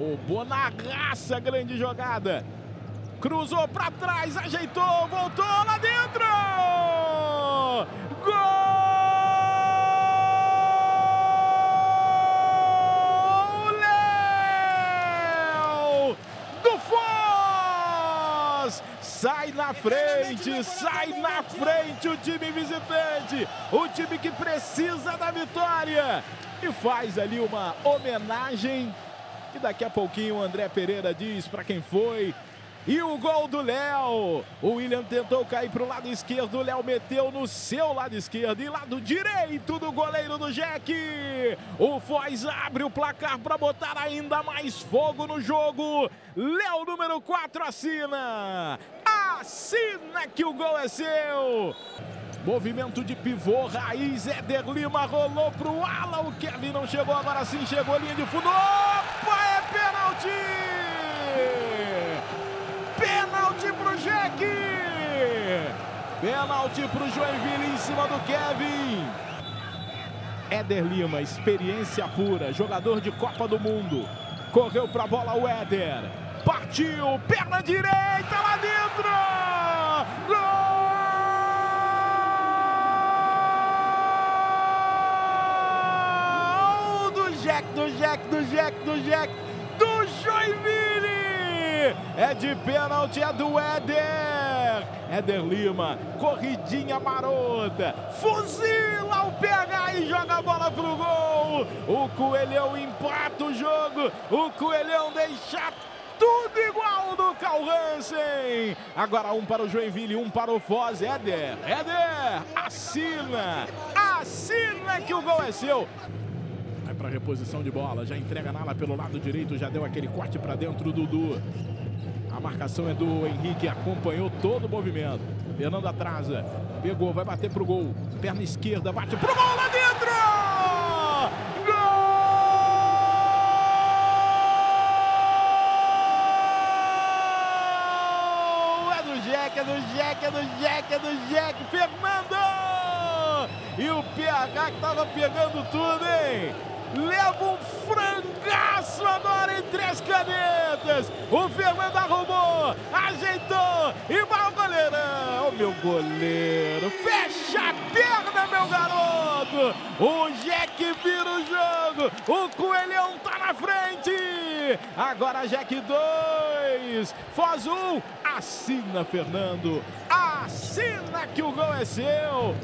Roubou na raça, grande jogada. Cruzou para trás, ajeitou, voltou lá dentro! Gol! Léo do Foz! Sai na frente, sai na frente o time visitante, o time que precisa da vitória e faz ali uma homenagem que daqui a pouquinho o André Pereira diz para quem foi. E o gol do Léo. O William tentou cair para o lado esquerdo. O Léo meteu no seu lado esquerdo. E lado direito do goleiro do Jack. O Foz abre o placar para botar ainda mais fogo no jogo. Léo, número 4, assina. Assina que o gol é seu. Movimento de pivô, raiz, Éder Lima rolou pro ala, o Kevin não chegou, agora sim chegou, linha de fundo, opa, é pênalti! Pênalti pro Jack! Pênalti pro Joinville em cima do Kevin. Éder Lima, experiência pura, jogador de Copa do Mundo. Correu pra bola o Éder. Partiu, perna direita lá dentro! Jack, do Jack, do Jack, do Joinville! É de pênalti, é do Éder! Éder Lima, corridinha marota, fuzila o PH e joga a bola pro gol! O Coelhão empata o jogo, o Coelhão deixa tudo igual do Cal Hansen. Agora um para o Joinville, um para o Foz. Éder, Éder, assina, assina que o gol é seu para reposição de bola, já entrega na ala pelo lado direito, já deu aquele corte para dentro Dudu. A marcação é do Henrique, acompanhou todo o movimento. Fernando atrasa, pegou, vai bater pro gol. Perna esquerda, bate pro gol lá dentro! Jack, é do Jack, é do Jack, é do Jack, Fernando! E o PH que tava pegando tudo, hein? leva um frangaço agora entre as canetas. O Fernando arrumou, ajeitou e vai o goleirão. O meu goleiro, fecha a perna, meu garoto. O Jack vira o jogo, o Coelhão tá na frente. Agora Jack 2, Foz 1, um. assina Fernando, assina que o gol é seu.